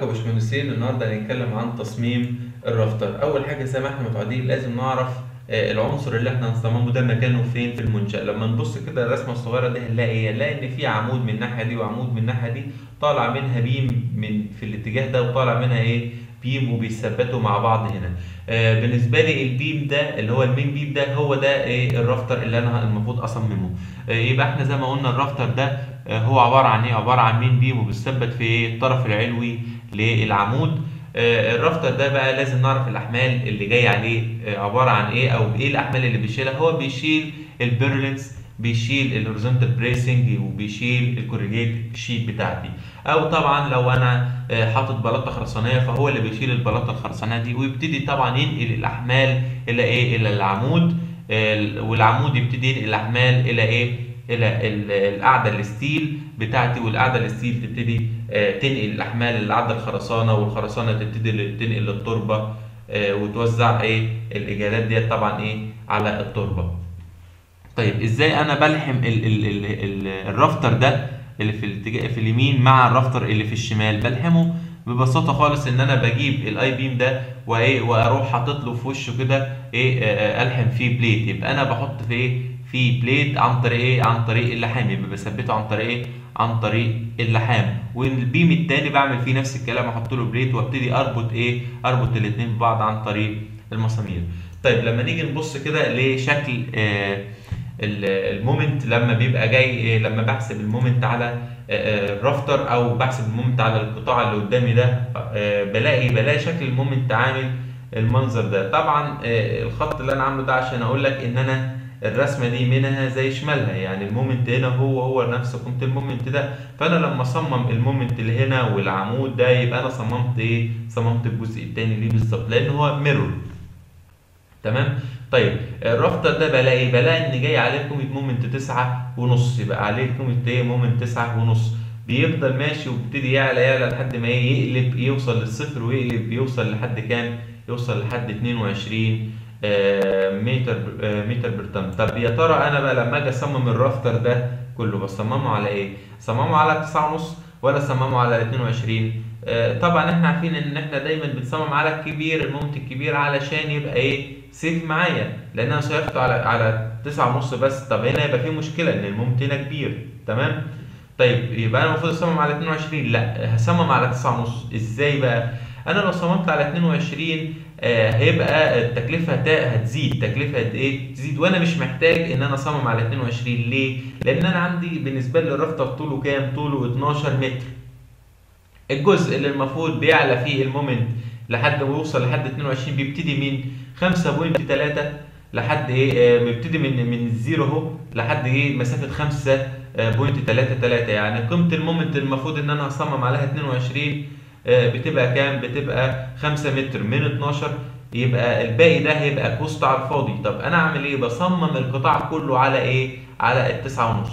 يا باشمهندسين النهارده هنتكلم عن تصميم ال rafter. أول حاجة زي ما إحنا متعودين لازم نعرف آه، العنصر اللي إحنا هنصممه ده مكانه فين في المنشأ لما نبص كده الرسمة الصغيرة دي هنلاقي إيه؟ هنلاقي إن في عمود من الناحية دي وعمود من الناحية دي طالع منها beam من في الاتجاه ده وطالع منها إيه؟ beam وبيثبتوا مع بعض هنا. آه بالنسبة لي ال beam ده اللي هو ال main beam ده هو ده إيه؟ ال rafter اللي أنا المفروض أصممه. آه يبقى إحنا زي ما قلنا ال rafter ده آه هو عبارة عن إيه؟ عبارة عن main beam وبيثبت في إيه؟ الطرف العلوي للعمود. آه، ال rafter ده بقى لازم نعرف الأحمال اللي جاية عليه آه، عبارة عن إيه أو إيه الأحمال اللي بيشيلها. هو بيشيل ال purlins بيشيل ال horizontal bracing وبيشيل ال corrugated sheet بتاعتي. أو طبعا لو أنا آه، حاطط بلاطة خرسانية فهو اللي بيشيل البلاطة الخرسانيه دي ويبتدي طبعا ينقل الأحمال إلى إيه إلى العمود. والعمود يبتدي ينقل الأحمال إلى إيه إلى ال- القاعدة ال steel. بتاعتي والقاعده ال steel تبتدي آه، تنقل الاحمال للقاعده الخرسانة والخرسانة تبتدي تنقل التربه آه، وتوزع إيه؟ الإجهادات ديت طبعا إيه؟ على التربة. طيب إزاي أنا بلحم ال ال ال ال ال rafter ده اللي في الاتجاه في اليمين مع ال rafter اللي في الشمال؟ بلحمه ببساطة خالص إن أنا بجيب ال I-beam ده وإيه؟ وأروح حاطط له في وشه كده إيه؟ آه، ألحم فيه plate. يبقى أنا بحط في إيه؟ في plate عن طريق إيه؟ عن طريق اللحام. يبقى بثبته عن طريق إيه؟ عن طريق اللحام. وال beam التاني بعمل فيه نفس الكلام أحط له plate وأبتدي أربط إيه؟ أربط الاتنين ببعض عن طريق المسامير. طيب لما نيجي نبص كده لشكل آه ال- ال moment لما بيبقى جاي إيه، لما بحسب ال moment على آه، آه، ال rafter أو بحسب ال moment على القطاع اللي قدامي ده آه، بلاقي بلاقي شكل ال moment عامل المنظر ده. طبعا آه، الخط اللي أنا عامله ده عشان أقول لك إن أنا الرسمة دي منها زي شمالها يعني ال moment هنا هو هو نفس قيمه ال moment ده. فأنا لما اصمم ال moment اللي هنا والعمود ده يبقى أنا صممت إيه؟ صممت الجزء التاني ليه بالظبط؟ لأن هو mirror تمام؟ طيب ال rafter ده بلاقي بلاقي إن جاي عليه قيمه moment تسعة ونص يبقى عليه قيمه إيه؟ moment تسعة ونص. بيفضل ماشي ويبتدي يعلى يعلى لحد ما إيه يقلب يوصل للصفر ويقلب يوصل لحد كام؟ يوصل لحد 22 آه، متر متر per طن طب يا ترى أنا بقى لما أجي أصمم ال rafter ده كله بصممه على إيه؟ صممه على تسعة ونص ولا صممه على 22 آه، طبعا إحنا عارفين إن إحنا دايما بنصمم على الكبير ال moment الكبير علشان يبقى إيه؟ safe معايا. لأن أنا صرفته على على تسعة ونص بس. طب هنا يبقى في مشكلة إن ال moment هنا كبير. تمام؟ طيب يبقى أنا المفروض أصمم على 22 لأ هصمم على تسعة ونص. إزاي بقى؟ أنا لو صممت على 22 آه هيبقى التكلفة هت- هتزيد. التكلفه هت إيه تزيد. وأنا مش محتاج إن أنا أصمم على 22 ليه؟ لأن أنا عندي بالنسبة لي طوله كام؟ طوله 12 متر. الجزء اللي المفروض بيعلى فيه ال moment لحد ما يوصل لحد 22 بيبتدي من 5.3 لحد إيه آه، بيبتدي من من ال zero أهو لحد إيه مسافة 5.33 يعني قيمة ال moment المفروض إن أنا هصمم عليها 22 آه، بتبقى كام؟ بتبقى 5 متر من 12 يبقى الباقي ده هيبقى cost على الفاضي. طب أنا أعمل إيه؟ بصمم القطاع كله على إيه؟ على التسعة ونص.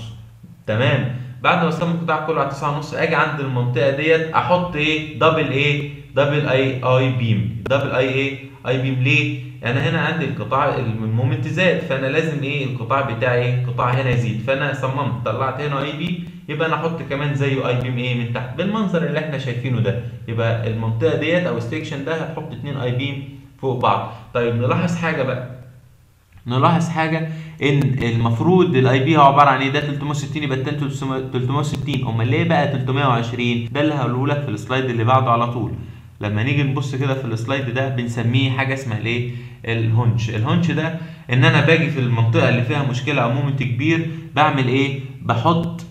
تمام؟ بعد ما اصمم القطاع كله على 9 ونص أجي عند المنطقة ديت أحط إيه؟ double إيه double I I beam double I إيه I beam ليه؟ أنا هنا عندي القطاع ال moment زاد فأنا لازم إيه؟ القطاع بتاعي القطاع هنا يزيد. فأنا صممت طلعت هنا I B يبقى أنا أحط كمان زيه I beam إيه من تحت بالمنظر اللي إحنا شايفينه ده. يبقى المنطقة ديت أو ال section ده هتحط اتنين I beam فوق بعض. طيب نلاحظ حاجة بقى. نلاحظ حاجة إن المفروض ال I B هو عبارة عن إيه؟ ده 360 يبقى التاني 360 أمال ليه بقى 320 ده اللي هقوله لك في ال slide اللي بعده على طول. لما نيجي نبص كده في ال slide ده بنسميه حاجة اسمها الإيه؟ ال haunch. ال haunch ده إن أنا باجي في المنطقة اللي فيها مشكلة أو moment كبير بعمل إيه؟ بحط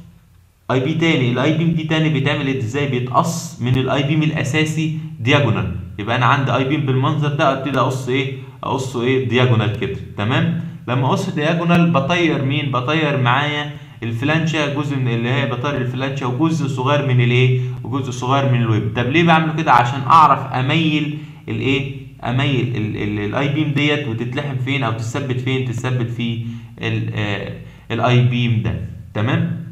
I B تاني ال I beam دي تاني بيتعمل إزاي؟ بيتقص من ال I beam الاساسي diagonal يبقى أنا عندي I beam بالمنظر ده ابتدي اقص إيه؟ اقصه إيه؟ diagonal كده. تمام؟ لما اقص diagonal بطير مين؟ بطير معايا الفلانشة جزء من اللي هي بطير الفلانشة وجزء صغير من الايه؟ وجزء صغير من الويب. طب ليه بعمل كده؟ عشان اعرف اميل الايه؟ اميل ال I beam ديت وتتلحم فين أو تثبت فين؟ تثبت في ال I beam ده. تمام؟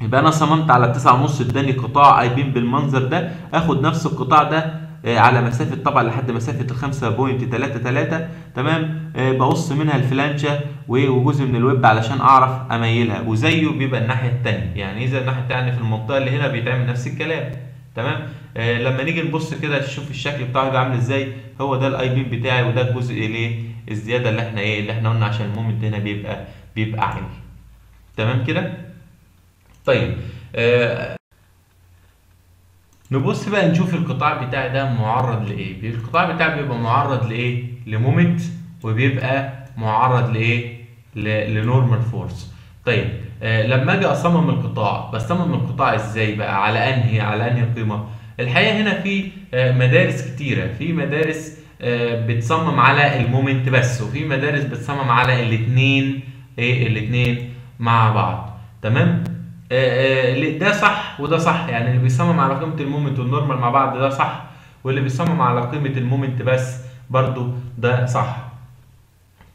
يبقى أنا صممت على التسعة ونص اداني قطاع I beam بالمنظر ده آخد نفس القطاع ده آه، على مسافة طبعا لحد مسافة الخمسة point تلاتة تلاتة تمام؟ آه، بقص منها الفلانشة وجزء من الويب علشان أعرف أميلها وزيه بيبقى الناحية التانية. يعني إذا الناحية التانية في المنطقة اللي هنا بيتعمل نفس الكلام تمام؟ آه لما نيجي نبص كده نشوف الشكل بتاعه يبقى عامل إزاي هو ده ال I beam بتاعي وده الجزء الايه الزيادة اللي إحنا إيه اللي إحنا قلنا عشان ال moment هنا بيبقى بيبقى عالي. تمام كده؟ طيب آه نبص بقى نشوف القطاع بتاعي ده معرض لإيه. القطاع بتاعي بيبقى معرض لإيه؟ ل moment وبيبقى معرض لإيه؟ ل normal force. طيب آه لما أجي أصمم القطاع بصمم القطاع إزاي بقى؟ على أنهي على أنهي قيمة؟ الحقيقة هنا في آه مدارس كتيرة. في مدارس آه بتصمم على ال moment بس وفي مدارس بتصمم على الاثنين إيه الاثنين مع بعض. تمام؟ ده صح وده صح. يعني اللي بيصمم على قيمة ال moment وال normal مع بعض ده صح واللي بيصمم على قيمة ال moment بس برضو ده صح.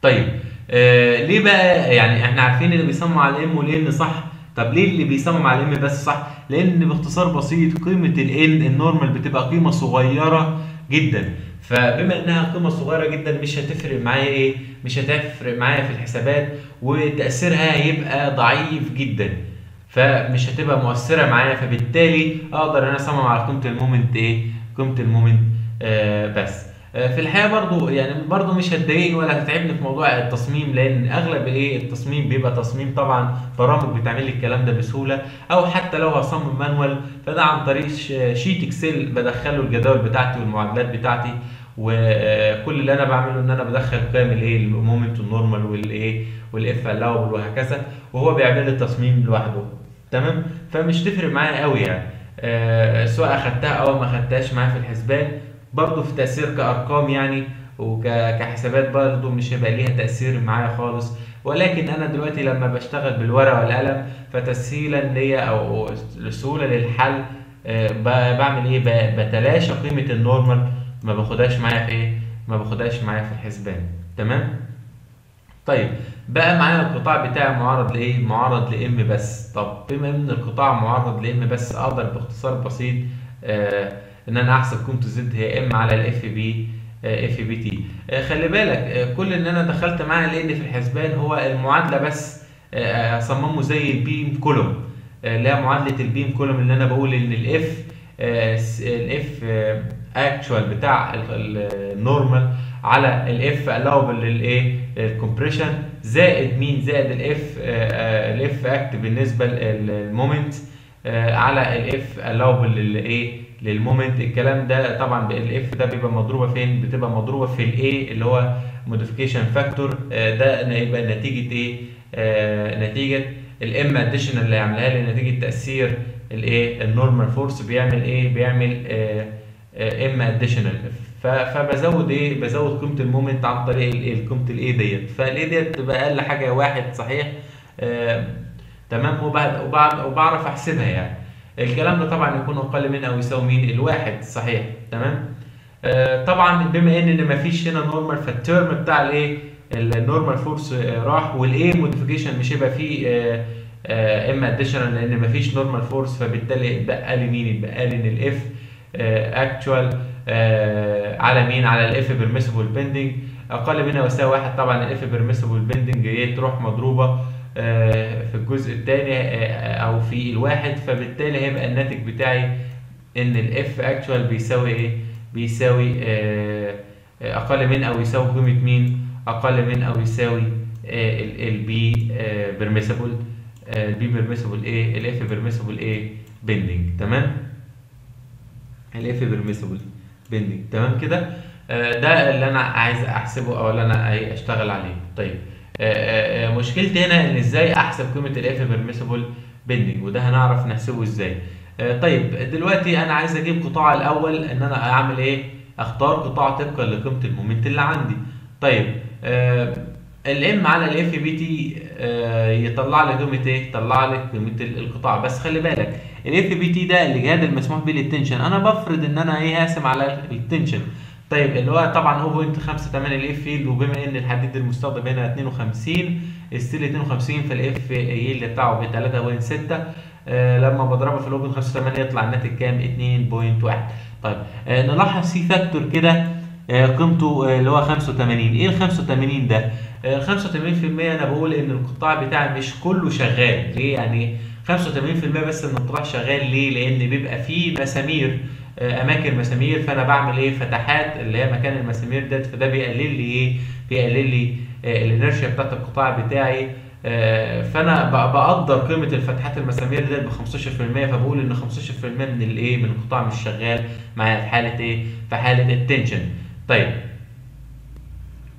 طيب آه ليه بقى؟ يعني إحنا عارفين اللي بيصمم على ال M وال N صح. طب ليه اللي بيصمم على ال M بس صح؟ لأن باختصار بسيط قيمة ال N ال normal بتبقى قيمة صغيرة جدا. فبما إنها قيمة صغيرة جدا مش هتفرق معايا إيه؟ مش هتفرق معايا في الحسابات وتأثيرها هيبقى ضعيف جدا. فمش هتبقى مؤثرة معايا فبالتالي أقدر أنا أصمم على قيمة المومنت إيه؟ قيمة المومنت آه بس. آه في الحقيقة برضو يعني برضو مش هتضايقني ولا هتتعبني في موضوع التصميم لأن أغلب إيه؟ التصميم بيبقى تصميم طبعا برامج بتعمل لي الكلام ده بسهولة أو حتى لو هصمم مانوال فده عن طريق sheet إكسل بدخله الجداول بتاعتي والمعادلات بتاعتي وكل اللي أنا بعمله إن أنا بدخل قيم الايه ال moment وال normal والايه وال F allowable وهكذا وهو بيعمل لي التصميم لوحده. تمام؟ فمش تفرق معايا قوي يعني. آه سواء أخدتها أو ما أخدتهاش معايا في الحسبان. برضه في تأثير كأرقام يعني وكحسابات برضه مش هيبقى ليها تأثير معايا خالص. ولكن أنا دلوقتي لما بشتغل بالورقة والقلم فتسهيلا ليا أو سهولة للحل آه، بعمل إيه؟ بتلاشى قيمة ال normal. ما باخدهاش معايا في إيه؟ ما باخدهاش معايا في الحسبان. تمام؟ طيب بقى معايا القطاع بتاعي معرض لإيه؟ معرض ل M بس. طب بما إن القطاع معرض لإم بس أقدر باختصار بسيط آه إن أنا أحسب قيمه ال Z هي M على ال F b F bt خلي بالك آه كل إن أنا دخلت معايا ال N في الحسبان هو المعادلة بس آه أصممه زي ال beam column. آه اللي هي معادلة ال beam column اللي أنا بقول إن الاف الاف اكشوال بتاع النورمال على الاف الاوبل للايه الكومبريشن زائد مين؟ زائد الاف الاف اكت بالنسبة للمومنت على الاف الاوبل للايه للمومنت. الكلام ده طبعا ال F ده بيبقى مضروبة فين؟ بتبقى مضروبة في ال A اللي هو modification factor ده يبقى نتيجة إيه؟ آه، نتيجة ال M additional اللي هيعملها لي نتيجة تأثير الايه ال normal force بيعمل إيه؟ بيعمل M additional فبزود إيه بزود قيمة ال moment عن طريق قيمة ال A ديت. فال A ديت تبقى أقل حاجة واحد صحيح آه تمام؟ وبعد وبعد وبعرف أحسبها يعني. الكلام ده طبعا يكون أقل من أو يساوي مين؟ الواحد صحيح تمام؟ آه طبعا بما إن إن مفيش هنا normal فال term بتاع الايه ال normal force راح والايه modification مش هيبقى فيه آه M additional لأن مفيش normal force فبالتالي اتبقى لي مين؟ اتبقى لي إن ال F actual على مين؟ على ال F permissible bending أقل منها يساوي واحد. طبعا ال F permissible bending هي تروح مضروبة آه في الجزء الثاني آه أو في الواحد. فبالتالي هيبقى الناتج بتاعي إن ال F actual بيساوي إيه؟ بيساوي آه أقل من أو يساوي قيمه مين؟ أقل من أو يساوي ال B permissible ال B permissible إيه ال F permissible إيه bending تمام؟ ال F permissible bending تمام كده؟ آه ده اللي أنا عايز أحسبه أو اللي أنا عايز أشتغل عليه. طيب آه آه مشكلتي هنا إن إزاي أحسب قيمة ال F permissible bending وده هنعرف نحسبه إزاي. طيب دلوقتي أنا عايز أجيب قطاع الأول إن أنا أعمل إيه؟ أختار قطاع طبقا لقيمة ال moment اللي عندي. طيب ال M على ال F b t يطلع لي قيمة إيه؟ يطلع لي قيمة القطاع. بس خلي بالك ال F b t ده الاجهاد المسموح به لل tension. أنا بفرض إن أنا إيه هقسم على ال tension. طيب اللي هو طبعا 0.58 ال F yield وبما إن الحديد المستخدم هنا 52 steel 52 فال F yield بتاعه ب 3.6 آه لما بضربه في ال 0.85 يطلع الناتج كام؟ 2.1 طيب آه نلاحظ C factor كده آه قيمته آه اللي هو 85 إيه ال 85 ده؟ آه 85% أنا بقول إن القطاع بتاعي مش كله شغال. ليه؟ يعني 85% بس من القطاع شغال. ليه؟ لأن بيبقى فيه مسامير آه، أماكن مسامير. فأنا بعمل إيه؟ فتحات اللي هي مكان المسامير ده. فده بيقلل لي إيه؟ بيقلل لي آه، ال inertia بتاعت القطاع بتاعي. آه، فأنا بقدر قيمة الفتحات المسامير دي ب 15% فبقول إن 15% من الايه من القطاع مش شغال معايا في حالة إيه؟ في حالة ال tension. طيب.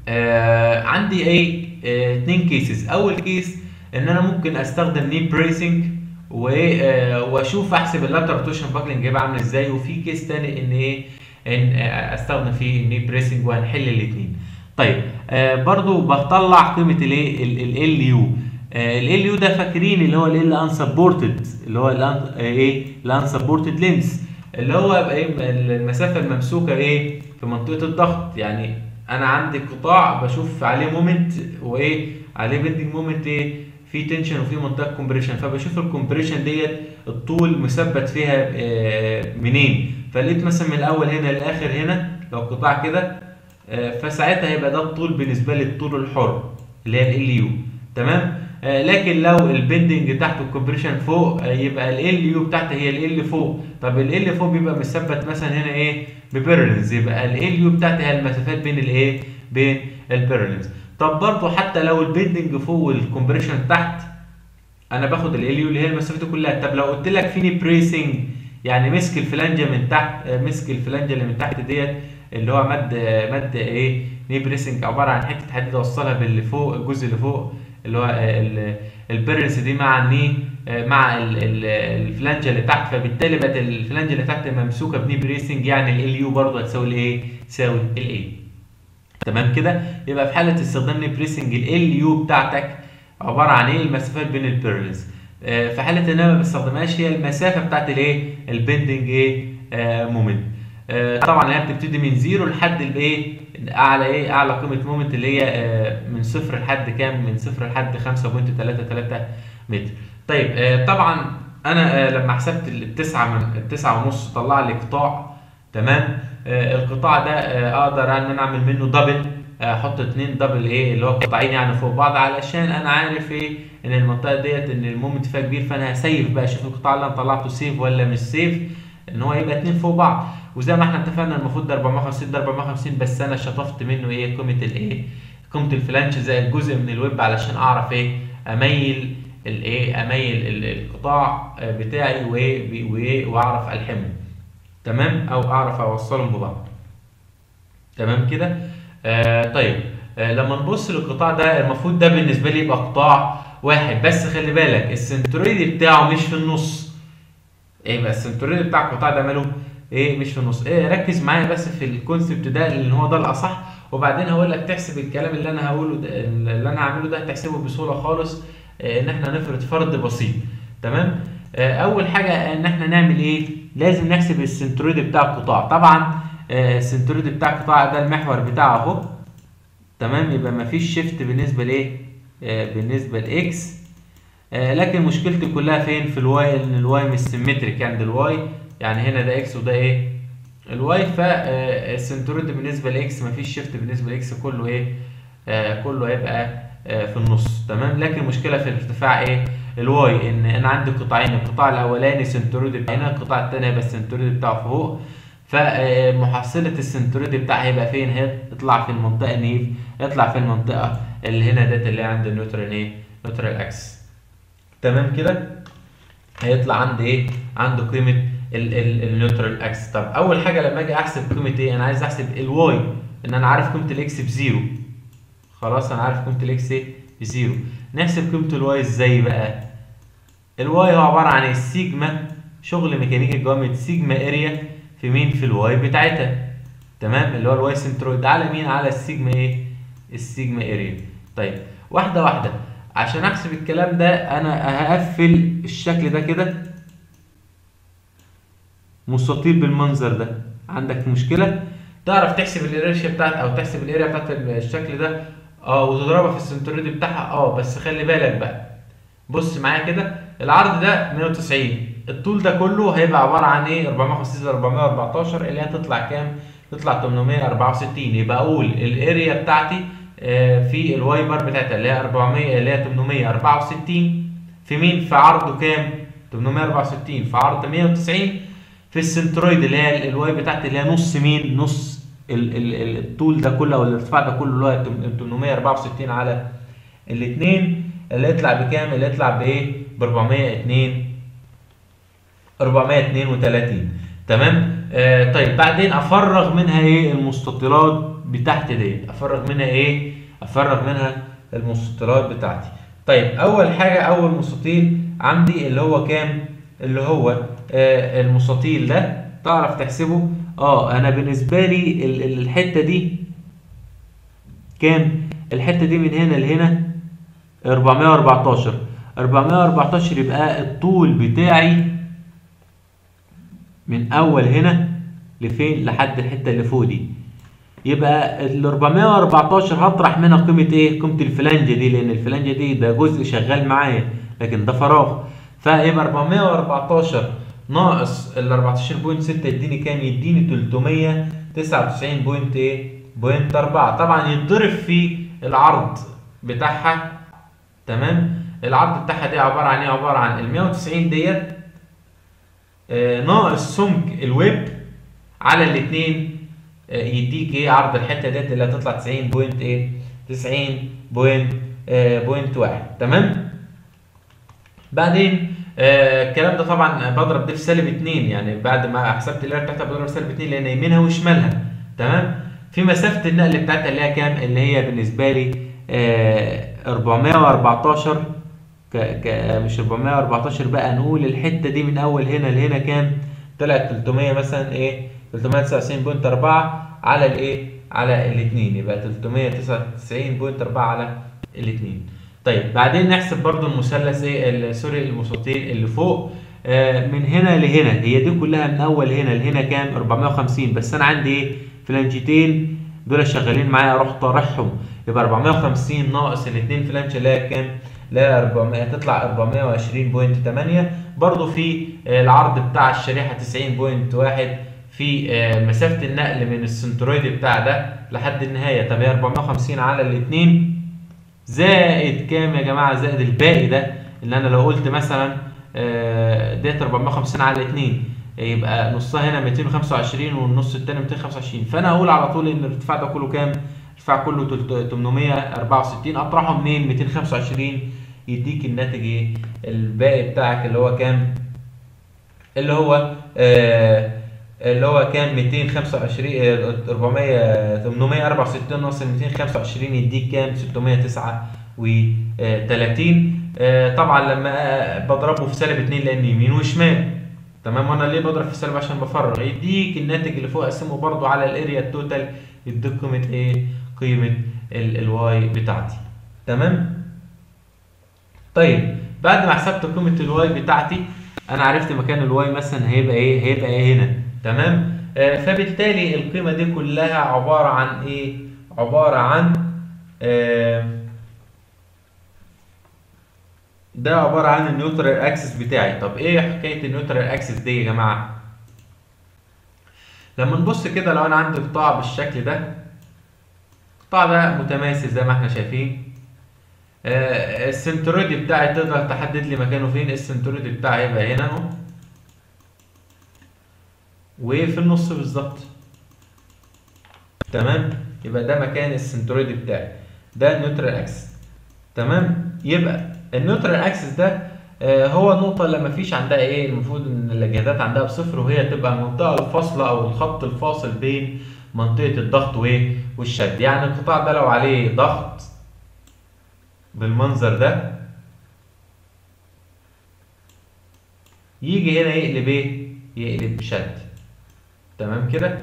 آه عندي إيه؟ آه اتنين cases أول case إن أنا ممكن أستخدم knee bracing آه واشوف احسب ال lateral torsional buckling هيبقى عامل إزاي وفي case تاني ان إيه ان آه استخدم فيه ال knee bracing وهنحل الاثنين طيب آه برضو بطلع قيمة الايه L U L U ده فاكرين اللي هو ال unsupported اللي هو إيه ال unsupported length اللي هو إيه المسافة الممسوكة إيه في منطقة الضغط. يعني أنا عندي قطاع بشوف عليه moment وايه عليه bending moment إيه في tension وفي منطقة compression فبشوف ال compression ديت الطول مثبت فيها آه، منين؟ فلقيت مثلا من الأول هنا للآخر هنا لو قطاع كده آه، فساعتها هيبقى ده الطول بالنسبة لي الطول الحر اللي هي L U تمام؟ آه، لكن لو ال bending تحت وال compression فوق يبقى L U بتاعتي هي ال فوق. طب ال فوق بيبقى مثبت مثلا هنا إيه؟ ب purlins يبقى L U بتاعتي هي المسافات بين الايه بين ال purlins طب برضه حتى لو ال bending فوق وال compression تحت أنا باخد L U اللي هي المسافة كلها طب لو قلت لك في knee bracing يعني مسك الفلانجة من تحت آه، مسك الفلانجة اللي من تحت ديت اللي هو مد آه، مد إيه knee bracing عبارة عن حتة حديد أوصلها باللي فوق الجزء اللي فوق اللي هو ال purlins دي مع ال knee آه، مع ال- ال- الفلانجة اللي تحت فبالتالي بقت الفلانجة اللي تحت ممسوكة ب knee bracing يعني L U برضه هتساوي الايه؟ تساوي الايه تمام كده؟ يبقى في حالة استخدام knee bracing L U بتاعتك عبارة عن إيه؟ المسافات بين ال purlins آه، في حالة إن أنا ما بستخدمهاش هي المسافة بتاعت الايه ال bending إيه؟ آه moment آه طبعا هي بتبتدي من zero لحد الايه أعلى إيه؟ أعلى قيمة moment اللي هي آه من صفر لحد كام؟ من صفر لحد 5.33 متر. طيب آه طبعا أنا آه لما حسبت التسعة من التسعة ونص طلع لي قطاع تمام؟ آه القطاع ده آه أقدر إن أنا أعمل منه double أحط اتنين double إيه اللي هو قطعين يعني فوق بعض علشان أنا عارف إيه إن المنطقة ديت إن ال moment فيها كبير فأنا هشوف بقى. أشوف القطاع اللي أنا طلعته safe ولا مش safe إن هو يبقى اتنين فوق بعض. وزي ما إحنا اتفقنا المفروض ده 450 ده 450 بس أنا شطفت منه إيه قيمة الايه قيمة ال flange زائد جزء من الويب علشان أعرف إيه أميل الايه أميل ال- القطاع آه، بتاعي وإيه وأعرف ألحمه. تمام؟ أو أعرف اوصلهم ببعض تمام كده؟ آه طيب. آه لما نبص للقطاع ده المفروض ده بالنسبة لي يبقى قطاع واحد. بس خلي بالك ال centroid بتاعه مش في النص. إيه بقى؟ ال centroid بتاع القطاع ده ماله؟ إيه؟ مش في النص. إيه ركز معايا بس في ال concept ده لأن هو ده الأصح. وبعدين هقول لك تحسب الكلام اللي أنا هقوله ده اللي أنا هعمله ده هتحسبه بسهولة خالص إن إحنا نفرض فرض بسيط. تمام؟ آه أول حاجة إن إحنا نعمل إيه؟ لازم نحسب ال centroid بتاع القطاع. طبعا آه، ال centroid بتاع القطاع ده المحور بتاعه اهو. تمام؟ يبقى مفيش shift بالنسبة لايه آه، بالنسبة ل X آه، لكن مشكلتي كلها فين؟ في ال Y إن ال Y مش symmetric عند ال Y يعني هنا ده X وده إيه ال Y فال centroid بالنسبة ل X مفيش shift بالنسبة ل X كله إيه آه، كله هيبقى آه، في النص. تمام؟ لكن المشكلة في الارتفاع إيه ال Y إن أنا عندي قطاعين القطاع الأولاني centroid هنا القطاع الثاني هيبقى ال centroid بتاعه فوق فمحصلة ال centroid بتاعها هيبقى فين؟ هيطلع في المنطقة نيف يطلع في المنطقة اللي هنا ديت اللي عند ال neutral إيه؟ neutral axis تمام كده؟ هيطلع عندي إيه؟ عنده قيمة ال neutral axis طب أول حاجة لما أجي أحسب قيمة إيه؟ أنا عايز أحسب ال Y إن أنا عارف قيمة ال X ب zero خلاص أنا عارف قيمة ال X إيه؟ ب zero نحسب قيمة ال Y إزاي بقى؟ ال Y هو عبارة عن السيجما شغل ميكانيكي الجوامد sigma area في مين؟ في ال Y بتاعتها. تمام؟ اللي هو ال Y centroid. على مين؟ على السيجما إيه؟ ال sigma area طيب واحدة واحدة. عشان أحسب الكلام ده أنا هقفل الشكل ده كده. مستطيل بالمنظر ده. عندك مشكلة؟ تعرف تحسب ال area بتاعت أو تحسب ال area بتاعت الشكل ده آه وتضربها في ال centroid بتاعها. آه بس خلي بالك بقى. بص معايا كده العرض ده 190 الطول ده كله هيبقى عبارة عن إيه؟ 450 زائد 414 اللي هتطلع كام؟ تطلع 864 يبقى أقول ال area بتاعتي آه، في ال Y bar بتاعتها اللي هي 400 اللي هي 864 في مين؟ في عرضه كام؟ 864 في عرض 190 في ال centroid اللي هي ال Y بتاعتي اللي هي نص مين؟ نص الطول ده كله أو الارتفاع ده كله اللي هو 864 على الاثنين اللي يطلع بكام؟ اللي يطلع بإيه؟ ب 402 432 تمام؟ آه طيب بعدين أفرغ منها إيه؟ المستطيلات بتاعتي دي أفرغ منها إيه؟ أفرغ منها المستطيلات بتاعتي. طيب أول حاجة أول مستطيل عندي اللي هو كام؟ اللي هو آه المستطيل ده. تعرف تحسبه؟ آه أنا بالنسبة لي الحتة دي كام؟ الحتة دي من هنا لهنا 414 414 يبقى الطول بتاعي من أول هنا لفين؟ لحد الحتة اللي فوق دي. يبقى ال 414 هطرح منها قيمة إيه؟ قيمة الفلانجة دي لأن الفلانجة دي ده جزء شغال معايا لكن ده فراغ. فيبقى 414 ناقص ال 14.6 يديني كام؟ يديني 399 point إيه؟ point 4 طبعا يتضرب في العرض بتاعها. تمام؟ العرض بتاعها دي عبارة عن إيه؟ عبارة عن ال 190 ديت آه ناقص سمك الويب على الاثنين آه يديك إيه؟ عرض الحتة ديت اللي هتطلع 90 point إيه؟ 90 point آه point واحد. تمام؟ بعدين آه الكلام ده طبعا بضرب ده في سالب 2 يعني بعد ما حسبت ال area بتاعتها بضرب سالب 2 لأن يمينها وشمالها. تمام؟ في مسافة النقل بتاعتها اللي هي كام؟ اللي هي بالنسبة لي آه 414 ك ك مش 414 بقى نقول الحتة دي من أول هنا لهنا كام؟ طلعت 300 مثلا إيه؟ 399.4 على الإيه؟ على الاثنين يبقى 399.4 على الاثنين طيب بعدين نحسب برضو المثلث إيه؟ سوري المستطيل اللي فوق. آه من هنا لهنا هي دي كلها من أول هنا لهنا كام؟ 450 بس أنا عندي إيه؟ فلانجتين دول شغالين معايا أروح طارحهم. يبقى 450 ناقص الاثنين فلانش هي كام؟ لا 400 هتطلع 420.8 برضو في العرض بتاع الشريحة 90.1 في مسافة النقل من السنترويد بتاع ده لحد النهاية. طب هي 450 على الاثنين زائد كام يا جماعة زائد الباقي ده اللي أنا لو قلت مثلا ديت 450 على الاثنين يبقى نصها هنا 225 والنص الثاني 225 فأنا أقول على طول إن الارتفاع ده كله كام؟ الارتفاع كله 864 اطرحه منين 225 يديك الناتج إيه؟ الباقي بتاعك اللي هو كام؟ اللي هو آه اللي هو كام 225 400 864 ناقص 225 يديك كام؟ 639 آه طبعا لما بضربه في سالب 2 لأن يمين وشمال. تمام؟ وأنا ليه بضرب في سالب؟ عشان بفرغ. يديك الناتج اللي فوق أقسمه برضو على الأريا التوتال يديك قيمة إيه؟ قيمة ال Y بتاعتي. تمام؟ طيب بعد ما حسبت قيمة ال Y بتاعتي أنا عرفت مكان ال Y مثلا هيبقى إيه؟ هيبقى إيه هنا؟ تمام؟ آه فبالتالي القيمة دي كلها عبارة عن إيه؟ عبارة عن آه ده عبارة عن ال neutral axis بتاعي. طب إيه حكاية ال neutral axis دي يا جماعة؟ لما نبص كده لو أنا عندي قطاع بالشكل ده القطاع ده متماثل زي ما إحنا شايفين. آه ال centroid بتاعي تقدر تحدد لي مكانه فين؟ ال centroid بتاعي هيبقى هنا أهو. وفي النص بالظبط. تمام؟ يبقى ده مكان ال centroid بتاعي. ده ال neutral axis. تمام؟ يبقى ال neutral axis ده آه هو النقطة اللي مفيش عندها إيه؟ المفروض إن الاجهادات عندها بصفر وهي تبقى المنطقة الفاصلة أو الخط الفاصل بين منطقة الضغط وايه والشد. يعني القطاع ده لو عليه ضغط بالمنظر ده يجي هنا يقلب إيه؟ يقلب شد. تمام كده؟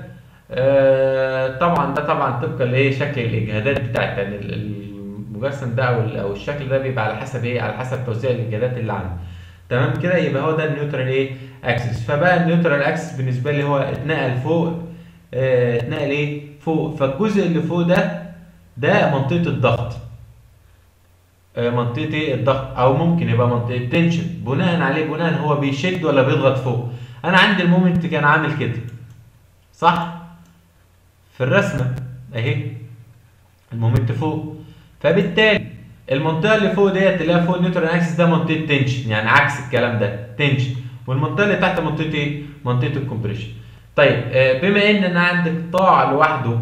آه طبعا ده طبعا طبقا لإيه؟ شكل الإجهادات بتاعت يعني المجسم ده أو أو الشكل ده بيبقى على حسب إيه؟ على حسب توزيع الإجهادات اللي عندي تمام كده؟ يبقى هو ده النيوترال إيه؟ axis. فبقى ال neutral axis بالنسبة لي هو اتنقل فوق اتنقل إيه فوق. فالجزء اللي فوق ده ده منطقة الضغط. آه منطقة إيه؟ الضغط. أو ممكن يبقى منطقة tension بناء عليه بناء هو بيشد ولا بيضغط فوق. أنا عندي ال moment كان عامل كده. صح؟ في الرسمة اهي. ال moment فوق فبالتالي المنطقة اللي فوق ديت اللي هي فوق ال neutral axis ده منطقة tension يعني عكس الكلام ده tension والمنطقة اللي تحت منطقة إيه؟ منطقة ال compression طيب آه، بما ان أنا عندي قطاع لوحده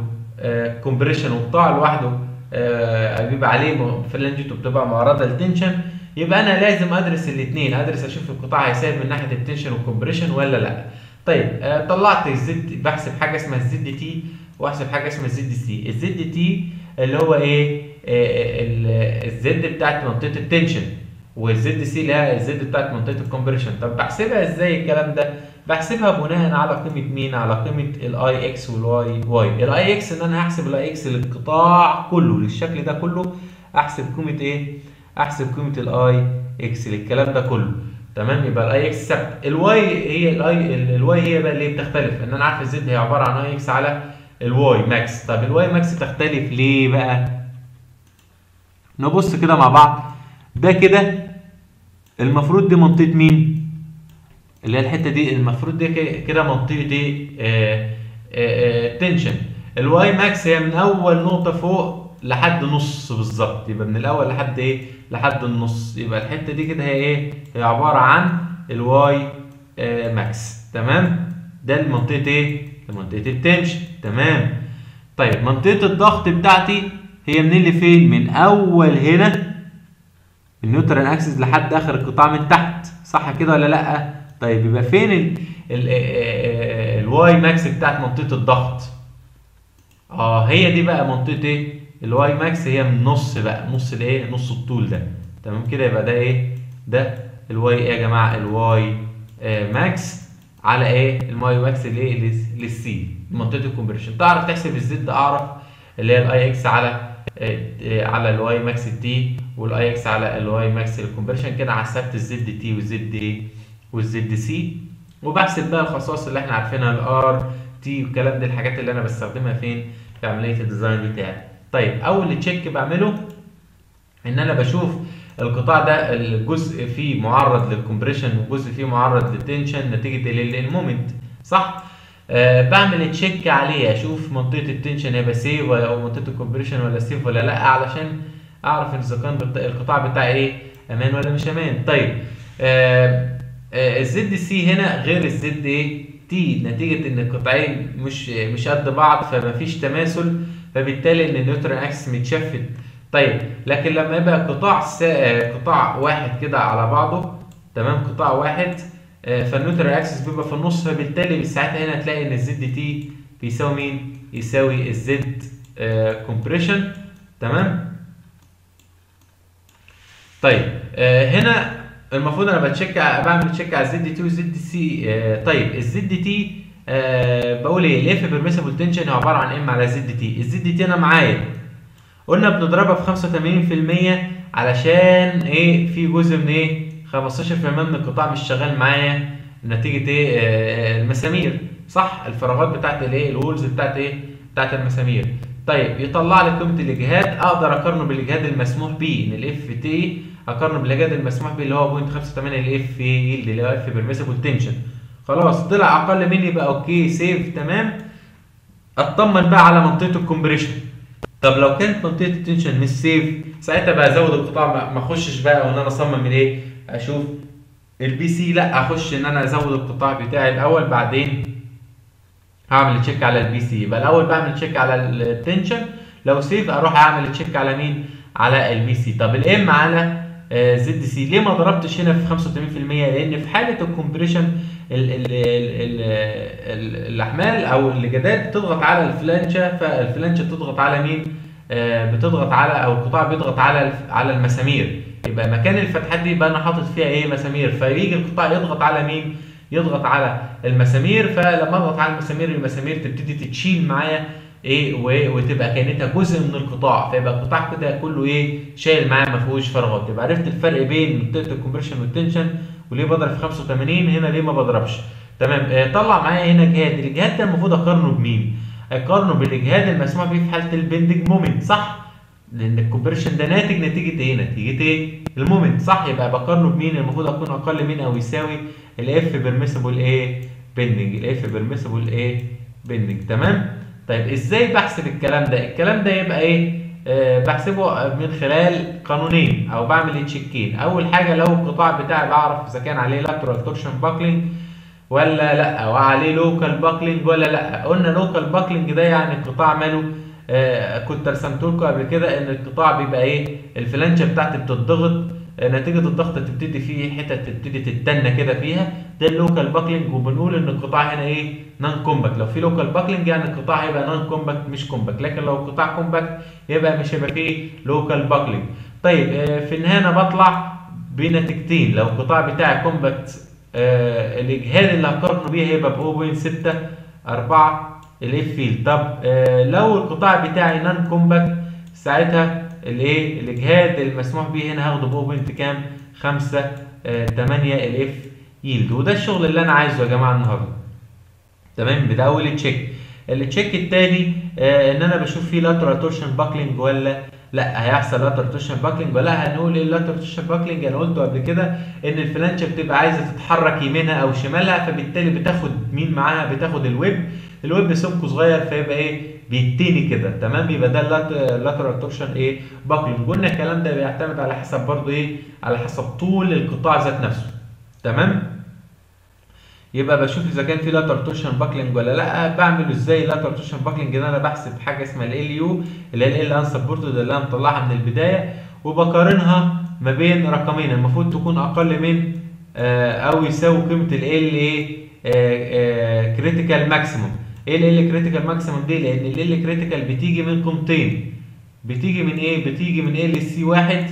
compression وقطاع لوحده آه، بيبقى عليه فلانجته بتبقى معرضة لل tension يبقى أنا لازم ادرس الاثنين ادرس أشوف القطاع هيساعد من ناحية ال tension وال compression ولا لا. طيب آه، طلعت ال Z بحسب حاجة اسمها ال Z T واحسب حاجة اسمها ال Z C ال Z T اللي هو إيه؟ آه، ال- ال Z بتاعت منطقة ال tension. وال Z C اللي هي ال Z بتاعت منطقة ال compression. طب بحسبها إزاي الكلام ده؟ بحسبها بناء على قيمة مين؟ على قيمة الاي إكس والواي واي الاي إكس إن أنا هحسب ال I X للقطاع كله للشكل ده كله أحسب قيمة إيه؟ أحسب قيمة ال I X للكلام ده كله. تمام؟ يبقى الاي إكس ثابت الواي هي الاي الواي هي بقى اللي بتختلف. إن أنا عارف ال Z هي عبارة عن I X على ال Y max طب ال Y max تختلف ليه بقى؟ نبص كده مع بعض. ده كده المفروض دي منطقة مين؟ اللي هي الحتة دي. المفروض دي كده منطقة إيه؟ tension ال Y max هي من أول نقطة فوق لحد نص بالظبط. يبقى من الأول لحد إيه؟ لحد النص. يبقى الحتة دي كده هي إيه؟ هي عبارة عن ال Y آه max تمام؟ ده المنطقة إيه؟ منطقه ال tension تمام؟ طيب منطقة الضغط بتاعتي هي منين لفين من أول هنا. ال neutral axis لحد آخر القطاع من تحت. صح كده ولا لأ؟ طيب يبقى فين ال ال ال Y max بتاعت منطقة الضغط؟ آه هي دي بقى منطقة إيه؟ ال Y max هي من نص بقى نص الايه نص الطول ده. تمام كده؟ يبقى ده إيه؟ ده ال Y إيه يا جماعة؟ ال Y آه max على إيه؟ ال Y max الايه لل- لل C منطقة ال compression. تعرف تحسب الزد أعرف اللي هي الاي إكس على آه، آه، على الواي ماكس تي والاي إكس على الواي ماكس الكونفرشن كده حسبت ال Z T وال Z إيه وال Z C وبحسب بقى الخصائص اللي إحنا عارفينها ال R T والكلام ده الحاجات اللي أنا بستخدمها فين؟ في عملية ال design بتاعي. طيب أول check بعمله إن أنا بشوف القطاع ده الجزء فيه معرض لل compression وجزء فيه معرض لل tension نتيجة ال- moment صح؟ آه بعمل check عليه أشوف منطقة ال tension هيبقى safe ولا أو منطقة ال compression ولا safe ولا لأ علشان أعرف إذا كان القطاع بتاعي إيه أمان ولا مش أمان. طيب آه آه ال Z C هنا غير ال Z إيه T نتيجة إن القطعين مش مش قد بعض فمفيش تماثل فبالتالي إن ال neutral axis متشفت طيب لكن لما يبقى قطاع سا... قطاع واحد كده على بعضه تمام قطاع واحد آه، فال neutral axis بيبقى في النص فبالتالي ساعتها هنا هتلاقي إن ال Z T بيساوي مين؟ يساوي ال Z compression تمام؟ طيب آه، هنا المفروض أنا ب check بعمل check على ال Z T وال Z C آه، طيب ال Z T آه، بقول إيه ال F permissible tension هو عبارة عن M على Z T ال Z T أنا معايا. قلنا بنضربها في 85% علشان إيه في جزء من إيه 15% من القطاع مش شغال معايا. نتيجة إيه آه، المسامير. صح؟ الفراغات بتاعت الإيه ال holes بتاعت إيه بتاعت المسامير. طيب يطلع لي قيمة الإجهاد. أقدر أقارنه بالإجهاد المسموح به ان ال F T أقارنه بالإجهاد المسموح به اللي هو 0.58 ال F اللي هو F permissible tension خلاص طلع أقل مني بقى okay safe تمام. اطمن بقى على منطقة ال compression. طب لو كانت منطقة ال tension مش safe ساعتها بقى أزود القطاع ما- أخشش بقى وإن أنا أصمم من إيه؟ أشوف ال BC لا أخش إن أنا أزود القطاع بتاعي الأول بعدين هعمل check على ال BC يبقى الأول بعمل check على ال tension. لو safe أروح أعمل check على مين؟ على ال BC طب ال M على Z C ليه ما ضربتش هنا في 85% لأن في حالة ال compression ال- ال- ال- ال- الاحمال أو الإجهاد بتضغط على الفلانشة فالفلانشة بتضغط على مين؟ آه، بتضغط على أو القطاع بيضغط على على المسامير. يبقى مكان الفتحات دي يبقى أنا حاطط فيها إيه مسامير؟ فيجي القطاع يضغط على مين؟ يضغط على المسامير فلما أضغط على المسامير المسامير تبتدي تتشيل معايا إيه و- وتبقى كأنها جزء من القطاع. فيبقى القطاع كده كله إيه؟ شايل معايا ما فيهوش فراغات. يبقى عرفت الفرق بين منطقه ال compression وال tension. وليه بضرب في 85 هنا ليه ما بضربش؟ تمام. آه طلع معايا هنا إجهاد. الإجهاد ده المفروض أقارنه بمين؟ أقارنه بالإجهاد المسموح به في حالة ال bending moment صح؟ لأن ال compression ده ناتج نتيجة إيه؟ نتيجة إيه؟ ال moment صح؟ يبقى بقارنه بمين؟ المفروض اكون أقل من أو يساوي ال F permissible إيه bending ال F permissible إيه bending تمام؟ طيب إزاي بحسب الكلام ده؟ الكلام ده يبقى إيه؟ بحسبه من خلال قانونين أو بعمل check ين أول حاجة لو القطاع بتاعي بعرف إذا كان عليه lateral torsion buckling ولا لأ وعليه local buckling ولا لأ. قلنا local buckling ده يعني القطاع ماله. آه كنت رسمت لكم قبل كده إن القطاع بيبقى إيه؟ الفلانشه بتاعتي بتضغط. آه نتيجة الضغط تبتدي فيه حتت تبتدي تتنى كده فيها. ده ال local buckling وبنقول إن القطاع هنا إيه؟ non-compact لو في local buckling يعني القطاع هيبقى non-compact مش compact لكن لو القطاع compact يبقى مش هيبقى فيه local buckling طيب آه في النهاية أنا بطلع بنتيجتين لو القطاع بتاعي compact آه الإجهاد اللي هقارنه بيه هيبقى ب 0.6 4 ال F yield طب آه لو القطاع بتاعي non-compact ساعتها الايه؟ الاجهاد المسموح به هنا هاخده ب 0. كام؟ 5 آه 8 ال F yield. وده الشغل اللي أنا عايزه يا جماعة النهارده. تمام؟ ده أول check ال check الثاني إن أنا بشوف فيه lateral torsion buckling ولا لأ. هيحصل lateral torsion buckling ولا هنقول إيه ال lateral torsion buckling أنا قلته قبل كده إن الفلانشه بتبقى عايزة تتحرك يمينها أو شمالها فبالتالي بتاخد مين معاها؟ بتاخد ال web. ال web سمكه صغير فيبقى إيه؟ بيتني كده تمام؟ يبقى ده ال lateral torsion إيه buckling قلنا الكلام ده بيعتمد على حسب برضو إيه؟ على حسب طول القطاع ذات نفسه تمام؟ يبقى بشوف إذا كان في lateral torsion buckling ولا لأ بعمل إزاي lateral torsion buckling إن أنا بحسب حاجة اسمها L U اللي هي ال unsupported اللي أنا مطلعها من البداية وبقارنها ما بين رقمين. المفروض تكون أقل من أو يساوي قيمة ال إيه critical maximum إيه ال critical maximum دي لأن ال critical بتيجي من قيمتين بتيجي من إيه بتيجي من ال C 1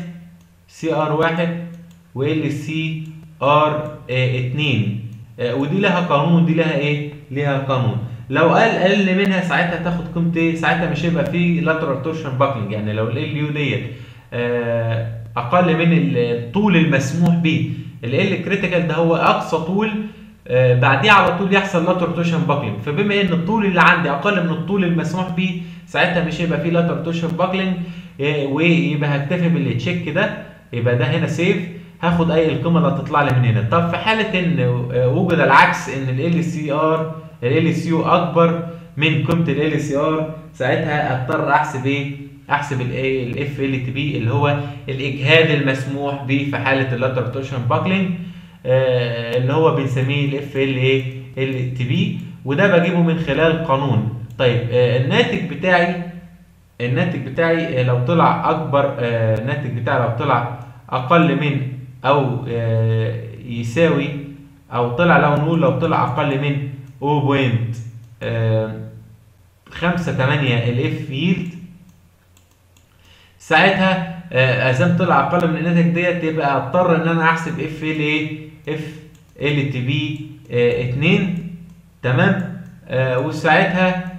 CR 1 وال CR 2 ودي لها قانون دي لها إيه؟ ليها قانون. لو قال أقل منها ساعتها تاخد قيمة إيه؟ ساعتها مش هيبقى في lateral torsion buckling يعني لو ال LU ديت أقل من الطول المسموح به ال critical ده هو أقصى طول بعديه على طول يحصل lateral torsion buckling فبما إن الطول اللي عندي أقل من الطول المسموح به ساعتها مش هيبقى في lateral torsion buckling ويبقى هكتفي بال check ده يبقى ده هنا safe هاخد أي القيمه اللي هتطلع لي من هنا. طب في حالة إن وجد العكس إن ال CR ال سي يو أكبر من قيمة ال سي ار ساعتها اضطر أحسب إيه؟ أحسب ال F LTB اللي هو الإجهاد المسموح به في حالة ال lateral torsion buckling آه اللي هو بنسميه ال F ال إيه LTB وده بجيبه من خلال قانون. طيب آه الناتج بتاعي الناتج بتاعي لو طلع أكبر آه الناتج بتاعي لو طلع أقل من أو يساوي أو طلع لو نقول لو طلع أقل من 0.58 ال F yield ساعتها إذا طلع أقل من الناتج ديت يبقى اضطر إن أنا أحسب F ال إيه F LTB 2 تمام؟ وساعتها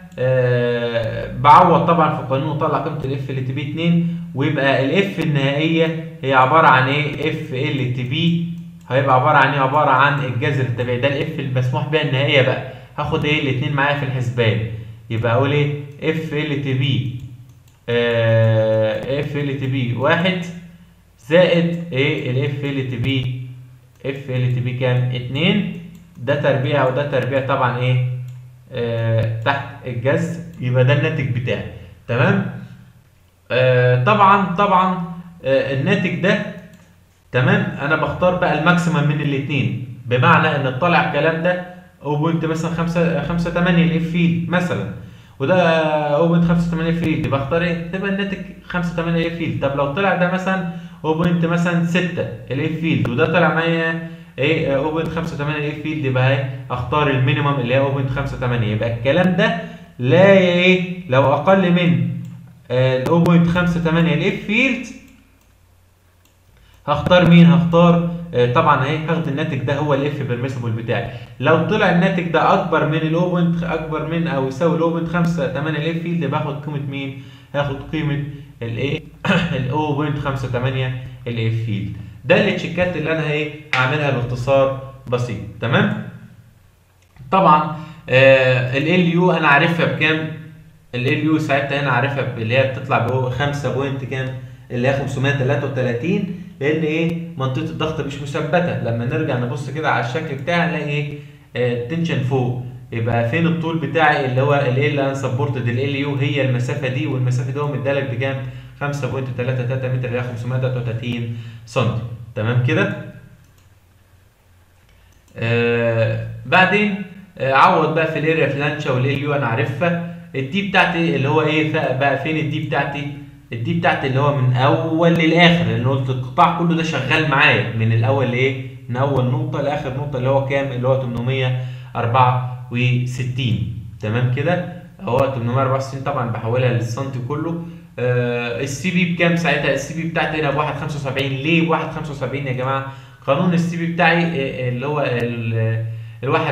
بعوض طبعا في القانون وطلع قيمة ال F LTB 2 ويبقى ال F النهائية هي عبارة عن إيه؟ F LTB هيبقى عبارة عن إيه؟ عبارة عن الجذر الطبيعي. ده ال F المسموح بها النهائية بقى. هاخد إيه؟ الاثنين معايا في الحسبان. يبقى أقول إيه؟ اف ال تي بي اف ال تي بي واحد زائد إيه؟ ال F LTB F LTB كام؟ 2 ده تربيع وده تربيع طبعا إيه؟ آه تحت الجذر يبقى ده الناتج بتاعي. تمام؟ آه طبعا طبعا آه الناتج ده تمام؟ أنا بختار بقى ال maximum من الاثنين بمعنى إن طالع الكلام ده O point مثلا 5 5 8 ال F yield مثلا. وده O point 5 8 yield بختار إيه؟ تبقى الناتج 5 8 F yield طب لو طلع ده مثلا O point مثلا 6 ال F yield وده طلع معايا إيه O point 5 8 F yield يبقى إيه أختار ال minimum اللي هي O point 5 8 يبقى الكلام ده لا إيه لو أقل من ال 0.58 ال F yield هختار مين؟ هختار آه طبعا اهي هاخد الناتج ده هو ال F permissible بتاعي. لو طلع الناتج ده أكبر من ال O point أكبر من أو يساوي ال O point 5 8 ال F yield باخد قيمة مين؟ هاخد قيمة الايه؟ ال 0.58 ال F yield. ده ال check ات اللي أنا إيه هعملها باختصار بسيط. تمام؟ طبعا آه ال LU أنا عارفها بكام؟ ال LU ساعتها أنا عارفها اللي هي بتطلع ب 5 point كام؟ اللي هي 533 لأن إيه منطقة الضغط مش مثبتة. لما نرجع نبص كده على الشكل بتاعي نلاقي إيه آه ال tension فوق. يبقى فين الطول بتاعي اللي هو ال ال unsupported LU هي المسافة دي والمسافة دي هو مدالك بكام؟ 5.33 متر اللي هي 533 سم تمام كده؟ آه بعدين آه عوض بقى في ال area flange وال LU أنا عارفها. ال D بتاعتي اللي هو إيه بقى فين ال D بتاعتي؟ ال D بتاعتي اللي هو من أول للآخر لأن قلت القطاع كله ده شغال معايا. من الأول لإيه؟ من أول نقطة لآخر نقطة اللي هو كام؟ اللي هو 864 تمام كده؟ هو 864 طبعا بحولها للسنتي كله. آه ال CB بكام ساعتها؟ ال CB بتاعتي هنا ب 1.75 ليه ب 1.75 يا جماعة؟ قانون ال CB بتاعي اللي هو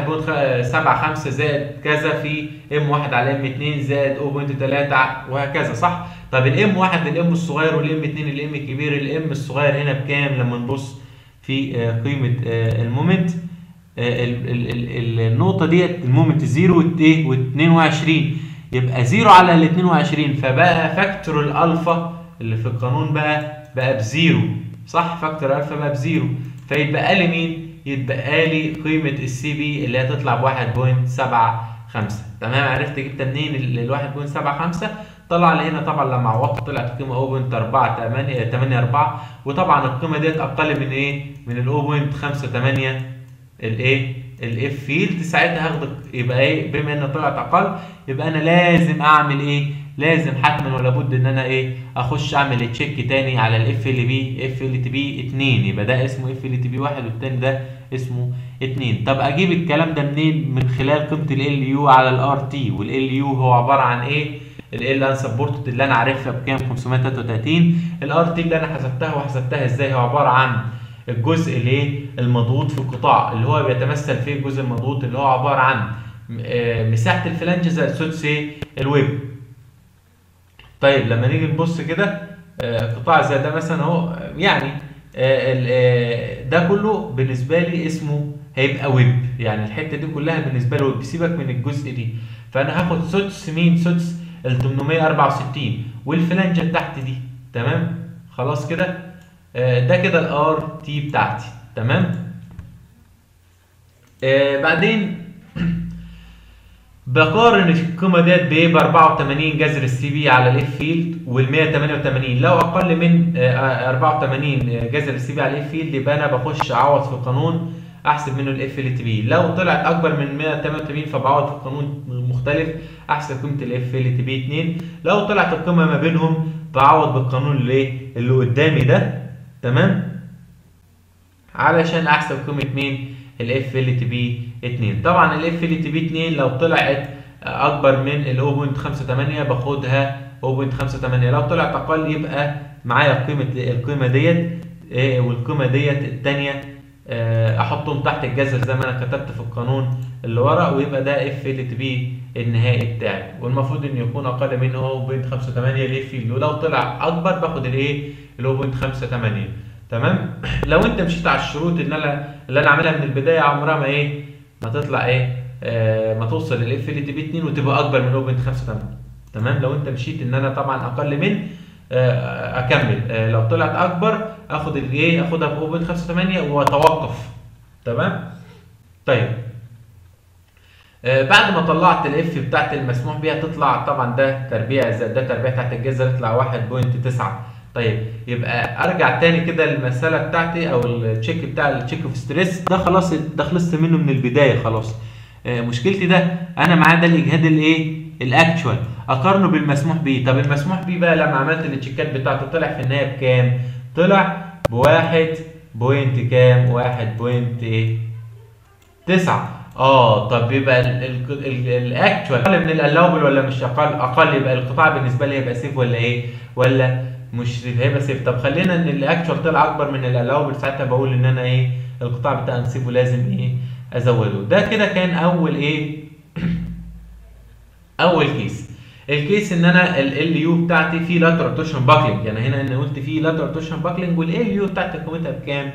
point سبعة خمسة زائد كذا في M واحد على M اتنين زائد أو point تلاتة وهكذا صح؟ طب ال M واحد ال M الصغير وال M اتنين ال M الكبير ال M الصغير هنا بكام؟ لما نبص في قيمة ال moment. النقطة ديت ال moment zero و22 يبقى zero على ال 22 فبقى factor الألفا اللي في القانون بقى بقى ب zero. صح؟ factor الألفا بقى ب zero. فيتبقى لي مين؟ يتبقى لي قيمة ال CB اللي هتطلع ب 1.75 تمام؟ عرفت جبت منين ال 1.75 طلع لي هنا طبعا لما عوضت طلعت القيمة 0.484 وطبعا القيمة ديت أقل من إيه؟ من ال 0.58 الإيه؟ ال F yield ساعتها هاخد يبقى إيه؟ بما إن طلعت أقل يبقى أنا لازم أعمل إيه؟ لازم حتما ولا بد إن أنا إيه؟ أخش أعمل check تاني على ال F LB F LTB 2 يبقى ده اسمه F LTB 1 والتاني ده اسمه 2 طب أجيب الكلام ده منين؟ من خلال قيمة ال LU على ال RT وال LU هو عبارة عن إيه؟ ال unsupported اللي أنا عارفها بكام؟ 533 ال RT اللي أنا حسبتها وحسبتها إزاي؟ هو عبارة عن الجزء الايه المضغوط في القطاع اللي هو بيتمثل فيه الجزء المضغوط اللي هو عبارة عن مساحة ال flange زائد سدس الويب. طيب لما نيجي نبص كده قطاع زي ده مثلا أهو يعني ده كله بالنسبة لي اسمه هيبقى ويب. يعني الحتة دي كلها بالنسبة لي ويب. سيبك من الجزء دي. فأنا هاخد سدس مين؟ سدس ال 864 وال flange ة تحت دي. تمام؟ خلاص كده؟ ده كده ال RT بتاعتي تمام؟ آه بعدين بقارن القيمة ديت ب 84 جذر ال Cb على ال F yield وال 188 لو أقل من آه 84 جذر ال Cb على ال F yield يبقى أنا بخش أعوض في القانون أحسب منه ال F LTB لو طلعت أكبر من 188 فبعوض في قانون مختلف أحسب قيمة ال F LTB 2 لو طلعت القيمة ما بينهم بعوض بالقانون اللي اللي قدامي ده. تمام؟ علشان أحسب قيمة مين؟ ال F LTB 2 طبعا ال F LTB 2 لو طلعت أكبر من ال 0.58 باخدها 0.58 لو طلعت أقل يبقى معايا قيمة القيمة ديت والقيمة ديت الثانية أحطهم تحت الجذر زي ما أنا كتبت في القانون اللي ورا ويبقى ده F LTB النهائي بتاعي. والمفروض إنه يكون أقل من 0.58 ال F ولو طلع أكبر باخد الايه ال 0.58 تمام؟ لو انت مشيت على الشروط اللي أنا اللي أنا عاملها من البداية عمرها ما إيه ما تطلع إيه آه ما توصل لل F LTB 2 وتبقى أكبر من 0.58 تمام؟ لو انت مشيت ان أنا طبعا أقل من آه أكمل. آه لو طلعت أكبر آخد الايه آخدها ب 0.58 وأتوقف. تمام؟ طيب. آه بعد ما طلعت ال F بتاعت المسموح بيها تطلع طبعا ده تربيع ده تربيع تحت الجذر يطلع 1.9 طيب يبقى أرجع تاني كده للمسألة بتاعتي أو ال check بتاع ال check of stress ده خلاص ده خلصت منه من البداية خلاص. آه مشكلتي ده أنا معاه ده الإجهاد الإيه؟ ال actual. أقارنه بالمسموح بيه. طب المسموح بيه بقى لما عملت التشيكات بتاعته طلع في النهاية بكام؟ طلع بواحد point كام؟ واحد point إيه؟ تسعة. آه طب يبقى ال actual أقل من ال allowable ولا مش أقل؟ أقل. يبقى القطاع بالنسبة لي يبقى safe ولا إيه؟ ولا مش هيبقى safe طب خلينا إن ال actual طلع اكبر من ال allowable ساعتها بقول إن أنا إيه القطاع بتاع نسيبه لازم إيه أزوده. ده كده كان أول إيه أول case ال case إن أنا LU بتاعتي فيه lateral torsion buckling يعني هنا أنا قلت فيه lateral torsion buckling وال LU بتاعتي قيمتها بكام؟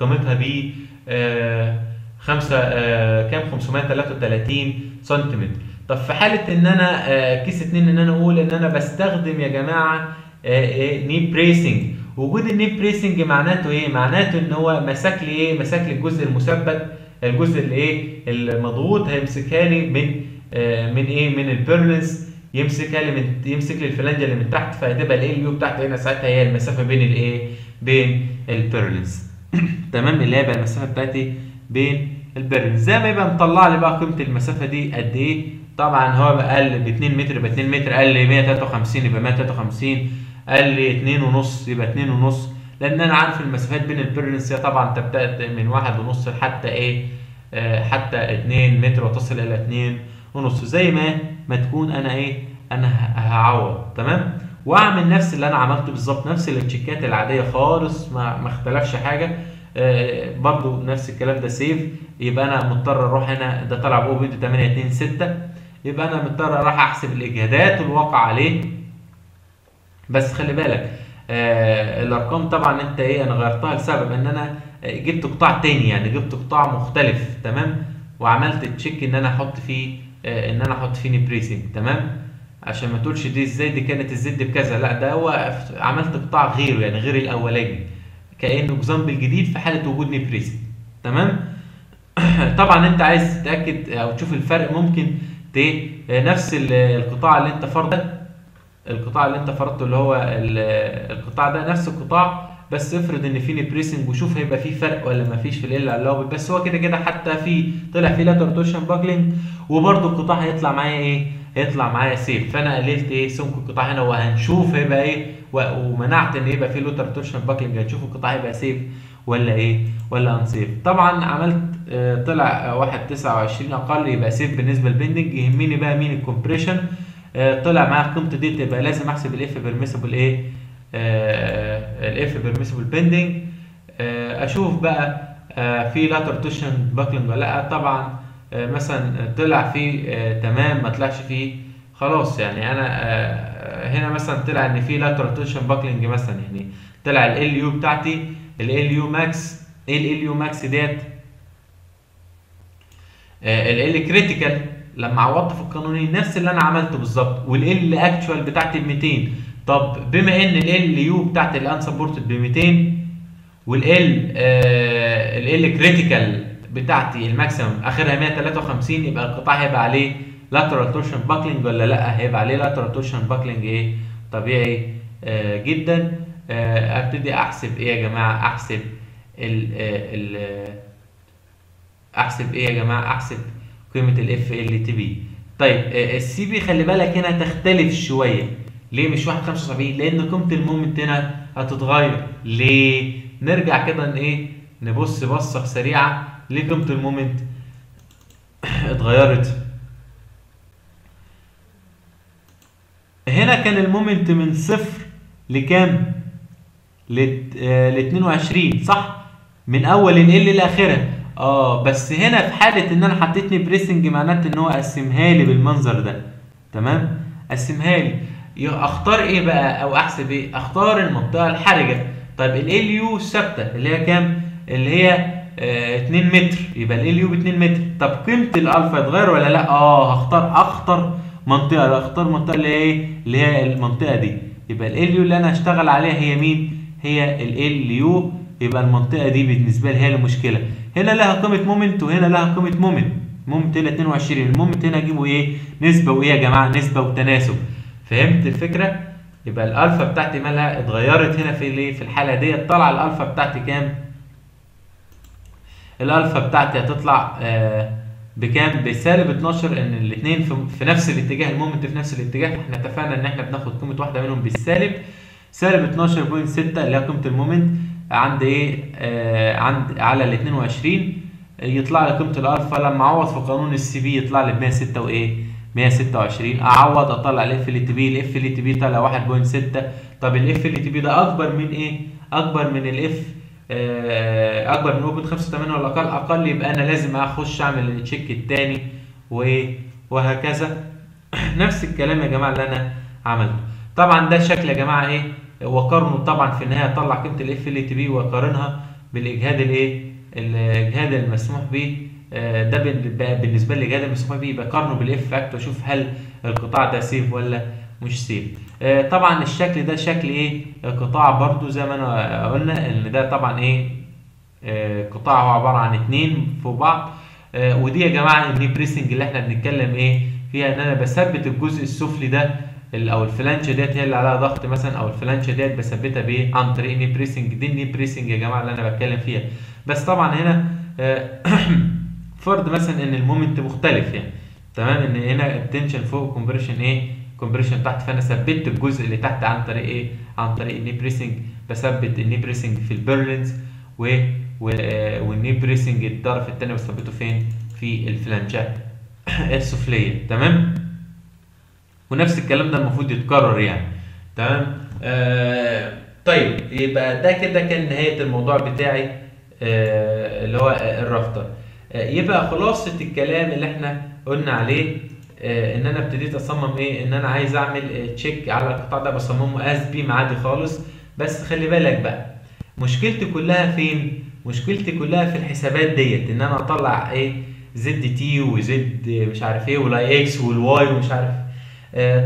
قيمتها ب آه خمسة آه كام؟ 533 سنتيمتر. طب في حالة إن أنا آه case اتنين إن أنا أقول إن أنا بستخدم يا جماعة آه knee bracing وجود ال knee bracing معناته إيه؟ معناته إن هو مسك لي إيه؟ مسك لي الجزء المثبت الجزء اللي إيه؟ المضغوط هيمسكها لي من آه من إيه؟ من ال purlins يمسكها لي من يمسك لي الفلانجة اللي من تحت فهتبقى LU بتاعتي هنا ساعتها هي المسافة بين الإيه بين ال purlins تمام اللي هي بقى المسافة بتاعتي بين ال purlins زي ما يبقى مطلع لي بقى قيمة المسافة دي قد إيه طبعا هو بقى ب 2 متر يبقى 2 متر قال لي 153 يبقى 153 قال لي 2 ونص يبقى 2 ونص. لأن أنا عارف المسافات بين ال purlins هي طبعا تبدا من واحد ونص حتى إيه؟ آه حتى 2 متر وتصل إلى 2 ونص. زي ما ما تكون أنا إيه؟ أنا هعوض. تمام؟ وأعمل نفس اللي أنا عملته بالظبط نفس التشيكات العادية خالص ما ما اختلفش حاجة. آه برضو نفس الكلام ده سيف. يبقى أنا مضطر أروح هنا ده طلع ب 0.826 يبقى أنا مضطر أروح أحسب الإجهادات الواقع عليه. بس خلي بالك آه الأرقام طبعا أنت إيه أنا غيرتها لسبب إن أنا جبت قطاع تاني يعني جبت قطاع مختلف تمام؟ وعملت check إن أنا أحط فيه آه إن أنا أحط فيه knee bracing تمام؟ عشان ما تقولش دي إزاي دي كانت ال Z بكذا لا ده هو عملت قطاع غيره يعني غير الأولاني كأنه example جديد في حالة وجود knee bracing تمام؟ طبعا أنت عايز تتأكد أو تشوف الفرق ممكن ت نفس القطاع اللي أنت فرضه القطاع اللي انت فرضته اللي هو القطاع ده نفس القطاع بس افرض ان في knee bracing وشوف هيبقى في فرق ولا ما فيش في ال الأول بس هو كده كده حتى في طلع في lateral torsion buckling وبرده القطاع هيطلع معايا إيه؟ هيطلع معايا safe فأنا قللت إيه؟ سمك القطاع هنا وهنشوف هيبقى إيه؟ ومنعت ان يبقى في lateral torsion buckling هنشوف القطاع هيبقى safe ولا إيه؟ ولا unsafe طبعا عملت آه طلع واحد 29 أقل يبقى safe بالنسبة لل bending يهمني بقى مين ال compression طلع معايا قيمة دي تبقى لازم احسب ال F permissible إيه آه ال F permissible bending أشوف بقى في lateral torsion buckling ولا لأ. طبعا مثلا طلع فيه تمام ما طلعش فيه. خلاص يعني أنا هنا مثلا طلع إن في lateral torsion buckling مثلا يعني طلع LU بتاعتي. LU max إيه LU max ديت؟ ال critical لما عوضت في القانوني نفس اللي أنا عملته بالظبط وال L actual بتاعتي ب 200 طب بما إن LU بتاعتي ال unsupported ب 200 وال L critical بتاعتي ال maximum آخرها 153 يبقى القطاع هيبقى عليه lateral torsion buckling ولا لأ؟ هيبقى عليه lateral torsion buckling إيه؟ طبيعي آه جدا. آه أبتدي أحسب إيه يا جماعة؟ أحسب ال ال أحسب إيه يا جماعة؟ أحسب قيمة ال F LTB طيب آه ال Cb خلي بالك هنا تختلف شوية. ليه مش 1.75 لأن قيمة ال moment هنا هتتغير. ليه؟ نرجع كده إيه؟ نبص بصة سريعة. ليه قيمة ال moment اتغيرت؟ هنا كان ال moment من صفر لكام؟ ل 22 صح؟ من أول إل لاخرها آه بس هنا في حالة إن أنا حطيت knee bracing معناته إن هو قسمها لي بالمنظر ده. تمام؟ قسمها لي. أختار إيه بقى؟ أو أحسب إيه؟ أختار المنطقة الحرجة. طيب ال U ثابتة اللي هي كام؟ اللي هي آه 2 متر. يبقى ال U ب 2 متر. طب قيمة الالفا اتغير ولا لأ؟ آه هختار أخطر منطقة. أختار منطقة اللي هي إيه؟ اللي هي المنطقة دي. يبقى ال U اللي أنا هشتغل عليها هي مين؟ هي ال U يبقى المنطقة دي بالنسبة لي هي المشكلة. هنا لها قيمة moment وهنا لها قيمة moment moment هنا 22 ال moment هنا اجيبه إيه؟ نسبة وايه يا جماعة؟ نسبة وتناسب. فهمت الفكرة؟ يبقى الألفا بتاعتي مالها اتغيرت هنا في الايه؟ في الحالة ديت. طلع الألفا بتاعتي كام؟ الألفا بتاعتي هتطلع آه بكام؟ بسالب 12 إن الاثنين في, نفس الاتجاه ال moment في نفس الاتجاه. إحنا اتفقنا إن إحنا بناخد قيمة واحدة منهم بالسالب. سالب 12.6 اللي هي قيمة ال moment. عند إيه؟ آه عند على ال 22 يطلع لي قيمة الالفا لما أعوض في قانون ال Cb يطلع لي ب 106 وإيه؟ 126 أعوض أطلع ال FLTB ال F ال تي بي طلع 1.6 طب الاف ال تي بي ده أكبر من إيه؟ أكبر من الاف آه أكبر من 0.85 ولا أقل؟ أقل. يبقى أنا لازم أخش أعمل ال check الثاني وإيه؟ وهكذا. نفس الكلام يا جماعة اللي أنا عملته. طبعا ده شكل يا جماعة إيه؟ وقارنه طبعا في النهايه اطلع قيمة ال FLTB واقارنها بالإجهاد الايه الاجهاد المسموح به ده بالنسبة للاجهاد المسموح به بقارنه بال F factor أشوف هل القطاع ده safe ولا مش safe طبعا الشكل ده شكل إيه؟ قطاع برضو زي ما أنا قلنا إن ده طبعا إيه؟ قطاع هو عبارة عن اتنين فوق بعض. ودي يا جماعة ال knee bracing اللي إحنا بنتكلم إيه؟ فيها إن أنا بثبت الجزء السفلي ده أو ال flange ة ديت هي اللي عليها ضغط مثلا أو ال flange ة ديت بثبتها بإيه؟ عن طريق knee bracing دي ال knee bracing يا جماعة اللي أنا بتكلم فيها. بس طبعا هنا آه، فرض مثلا إن ال moment مختلف يعني. تمام؟ إن هنا ال tension فوق compression إيه؟ compression تحت. فأنا ثبت الجزء اللي تحت عن طريق إيه؟ عن طريق ال knee bracing بثبت ال knee bracing في ال purlins و و- آه، وال knee bracing الطرف الثاني بثبته فين؟ في ال flange ات السفلية. تمام؟ ونفس الكلام ده المفروض يتكرر يعني. تمام؟ آه طيب يبقى ده كده كان نهاية الموضوع بتاعي آه اللي هو ال rafter آه يبقى خلاصة الكلام اللي إحنا قلنا عليه آه إن أنا ابتديت أصمم إيه؟ إن أنا عايز أعمل آه check على القطاع ده بصممه as beam عادي خالص. بس خلي بالك بقى مشكلتي كلها فين؟ مشكلتي كلها في الحسابات ديت إن أنا أطلع إيه؟ Zt و Z مش عارف إيه وال Ix وال y ومش عارف آه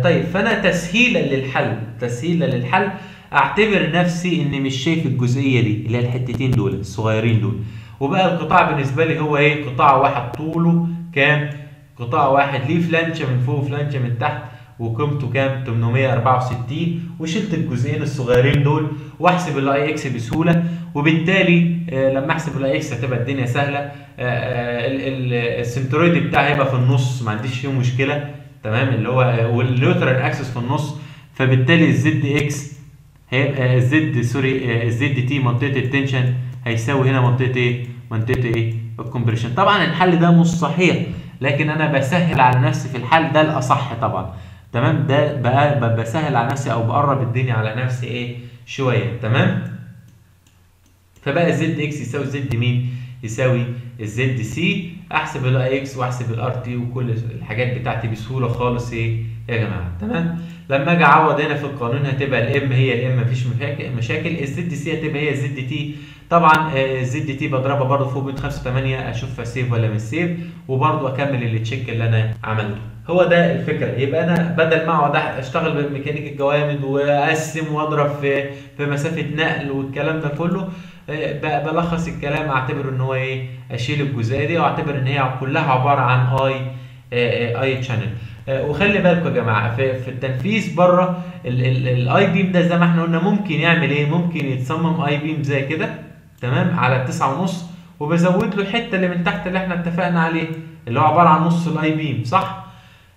طيب فأنا تسهيلا للحل تسهيلا للحل. أعتبر نفسي إني مش شايف الجزئية دي اللي هي الحتتين دول الصغيرين دول. وبقى القطاع بالنسبة لي هو إيه؟ قطاع واحد طوله كام؟ قطاع واحد ليه flange ة من فوق و flange ة من تحت وقيمته كام؟ 864 وشلت الجزئين الصغيرين دول وأحسب ال Ix بسهولة. وبالتالي آه لما أحسب ال Ix هتبقى الدنيا سهلة. آه آه ال- ال- ال centroid بتاعي هيبقى في النص ما عنديش فيه مشكلة. تمام؟ اللي هو وال neutral axis في النص فبالتالي الزد إكس هيبقى ال Z sorry ال Zt منطقة ال tension هيساوي هنا منطقة إيه؟ منطقة إيه؟ ال compression. طبعا الحل ده مش صحيح لكن أنا بسهل على نفسي في الحل ده الأصح طبعا. تمام؟ ده بقى بسهل على نفسي أو بقرب الدنيا على نفسي إيه؟ شوية. تمام؟ فبقى الزد إكس يساوي Z مين؟ يساوي الزد سي أحسب ال Ix وأحسب ال rt وكل الحاجات بتاعتي بسهولة خالص. إيه؟ يا جماعة؟ تمام؟ لما أجي أعوض هنا في القانون هتبقى ال M هي ال M مفيش مشاكل. الزد سي هتبقى هي ال Zt طبعا ال Zt بضربها برضه فوق point 85 اشوفها safe ولا مش safe وبرضه أكمل ال check اللي أنا عملته. هو ده الفكرة. يبقى أنا بدل ما أقعد أشتغل بميكانيك الجوامد وأقسم وأضرب في في مسافة نقل والكلام ده كله آه، بلخص الكلام اعتبر إن هو إيه أشيل الجزئية دي وأعتبر إن هي كلها عبارة عن I I channel وخلي بالكم يا جماعة في, في التنفيذ بره ال I beam ده زي ما إحنا قلنا ممكن يعمل إيه؟ ممكن يتصمم I beam زي كده تمام؟ على التسعة ونص وبزود له الحتة اللي من تحت اللي إحنا اتفقنا عليه اللي هو عبارة عن نص ال I beam صح؟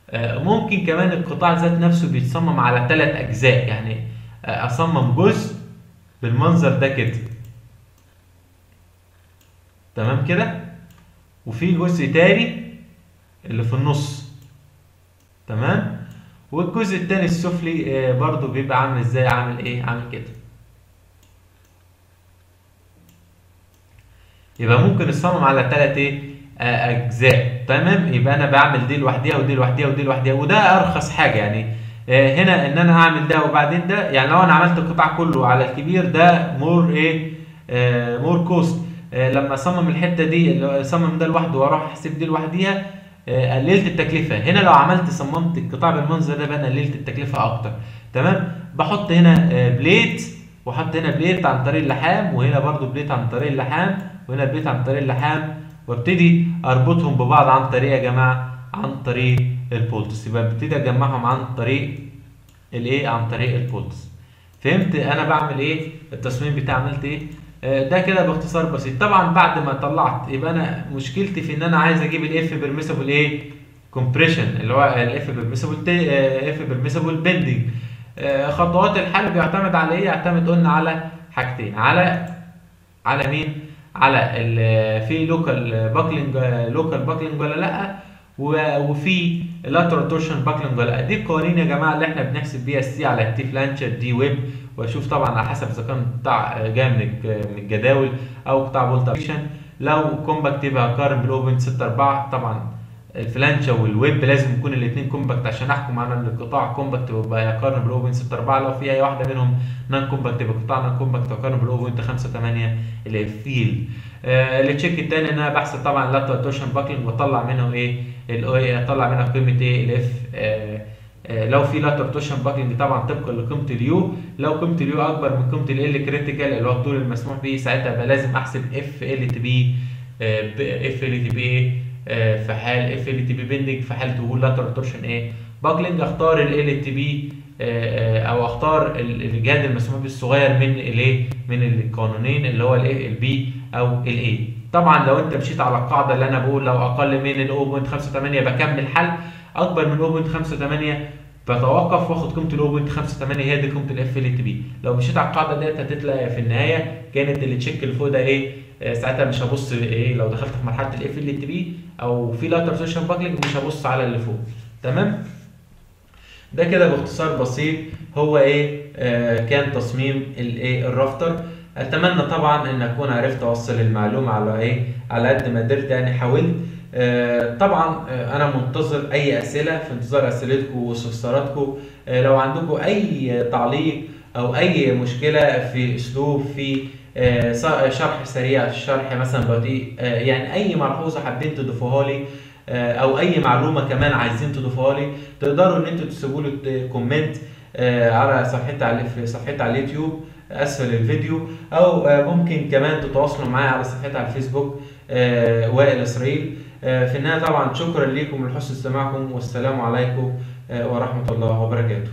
آه، ممكن كمان القطاع ذات نفسه بيتصمم على ثلاث أجزاء يعني آه، أصمم جزء بالمنظر ده كده. تمام كده؟ وفي جزء تاني اللي في النص. تمام؟ والجزء التاني السفلي آه، برضو بيبقى عامل إزاي؟ عامل إيه؟ عامل كده. يبقى ممكن نصمم على ثلاث إيه؟ آه، اجزاء. تمام؟ يبقى أنا بعمل دي لوحديها ودي لوحديها ودي لوحديها وده ارخص حاجة يعني. آه، هنا ان أنا اعمل ده وبعدين ده يعني لو أنا عملت القطاع كله على الكبير ده مور إيه؟ more cost. لما اصمم الحتة دي اصمم ده لوحده وأروح احسب دي لوحديها آه، قللت التكلفة. هنا لو عملت صممت القطاع بالمنظر ده بقى قللت التكلفة أكتر. تمام؟ بحط هنا آه، plate وأحط هنا plate عن طريق اللحام وهنا برضو plate عن طريق اللحام وهنا plate عن طريق اللحام وابتدي أربطهم ببعض عن طريق يا جماعة عن طريق ال bolts. يبقى ببتدي أجمعهم عن طريق الايه عن طريق ال bolts. فهمت أنا بعمل إيه؟ التصميم بتاعي عملت إيه؟ آه، ده كده باختصار بسيط. طبعا بعد ما طلعت يبقى أنا مشكلتي في إن أنا عايز أجيب ال F permissible إيه؟ compression اللي هو ال F permissible F permissible bending خطوات الحل بيعتمد على إيه؟ يعتمد قلنا على حاجتين. على على مين؟ على ال- في local buckling local buckling ولا لأ؟ وفي lateral torsion buckling ولا لأ؟ دي القوانين يا جماعة اللي إحنا بنحسب بيها ال C على ال T flange D web. وأشوف طبعا على حسب إذا كان قطاع جاي من الج- من الجداول أو قطاع built up section لو compact يبقى هقارن بال point 6 4 طبعا ال flange وال web لازم يكون الاثنين compact عشان أحكم على القطاع. compact يبقى يقارن بال point 6 4 لو في أي واحدة منهم non compact يبقى قطاع non compact يقارن بال point 5 8 اللي هي الفيل آه ال check الثاني إن أنا بحسب طبعا lateral torsion buckling وأطلع منه إيه؟ أطلع منها قيمة إيه؟ ال F آه، لو في lateral torsion buckling طبعا طبقا لقيمة اليو لو قيمة اليو أكبر من قيمة ال critical اللي هو الطول المسموح به ساعتها يبقى لازم أحسب اف ال تي بي اف ال تي بي آه، في حال F LTB bending في حال تقول lateral torsion إيه buckling أختار LTB أو أختار ال- الجهاز المسموح به الصغير من الايه من القانونين اللي هو الايه البي أو الاي طبعا لو أنت مشيت على القاعدة اللي أنا بقول لو أقل من ال 0.58 بكمل حل. أكبر من 0.58 بتوقف وآخد قيمه ال 0.58 هي دي قيمه ال F LTB لو مشيت على القاعدة ديت هتلاقي في النهاية. كانت ال check اللي فوق ده إيه؟ آه، ساعتها مش هبص إيه لو دخلت في مرحلة ال F LTB أو في lateral torsion buckling مش هبص على اللي فوق. تمام؟ ده كده باختصار بسيط. هو إيه؟ آه كان تصميم الايه ال rafter أتمنى طبعا ان أكون عرفت أوصل المعلومة على إيه؟ على قد ما قدرت يعني حاولت. طبعا آه أنا منتظر أي أسئلة في انتظار أسئلتكم واستفساراتكم آه لو عندكم أي تعليق أو أي مشكلة في أسلوب في آه شرح سريع شرح مثلا بطيء آه يعني أي ملحوظة حابين تضيفوها لي آه أو أي معلومة كمان عايزين تضيفوها لي تقدروا إن أنتوا تسيبوا لي comment آه، على صفحتي على في صفحتي على اليوتيوب أسفل الفيديو. أو آه، ممكن كمان تتواصلوا معايا على صفحتي على الفيسبوك آه، وائل إسرائيل. آه، في النهاية طبعا شكرا لكم لحسن استماعكم والسلام عليكم آه، ورحمة الله وبركاته.